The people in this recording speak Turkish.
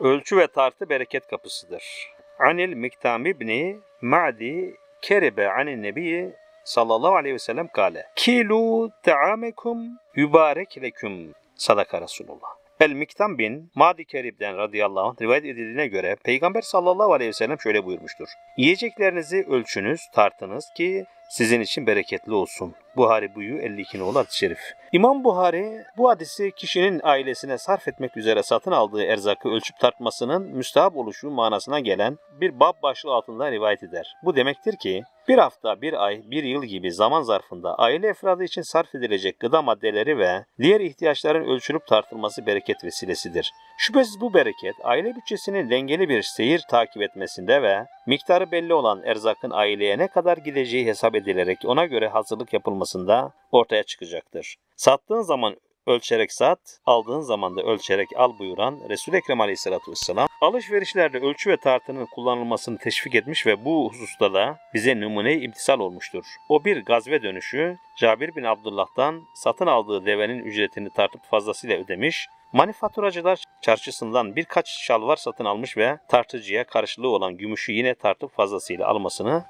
Ölçü ve tartı bereket kapısıdır. Anil Miktam ibni Ma'di Keribe anin Nebi sallallahu aleyhi ve sellem kale. Kilu ta'amekum yübarek leküm. Sadaka Resulullah. El Miktam bin Madi Kerib'den radıyallahu anh rivayet edildiğine göre Peygamber sallallahu aleyhi ve sellem şöyle buyurmuştur. Yiyeceklerinizi ölçünüz, tartınız ki sizin için bereketli olsun. Buhari buyu 52 nolu hadis-i şerif. İmam Buhari bu hadisi kişinin ailesine sarf etmek üzere satın aldığı erzakı ölçüp tartmasının müstahap oluşu manasına gelen bir bab başlığı altında rivayet eder. Bu demektir ki bir hafta, bir ay, bir yıl gibi zaman zarfında aile efradı için sarf edilecek gıda maddeleri ve diğer ihtiyaçların ölçülüp tartılması bereket vesilesidir. Şüphesiz bu bereket aile bütçesinin dengeli bir seyir takip etmesinde ve miktarı belli olan erzakın aileye ne kadar gideceği hesap edilerek ona göre hazırlık yapılmasında ortaya çıkacaktır. Sattığın zaman ölçerek sat, aldığın zaman da ölçerek al buyuran Resul-i Ekrem Aleyhisselatü Vesselam, alışverişlerde ölçü ve tartının kullanılmasını teşvik etmiş ve bu hususta da bize numune imtisal olmuştur. O bir gazve dönüşü, Cabir bin Abdullah'tan satın aldığı devenin ücretini tartıp fazlasıyla ödemiş, manifaturacılar çarşısından birkaç şalvar satın almış ve tartıcıya karşılığı olan gümüşü yine tartıp fazlasıyla almasını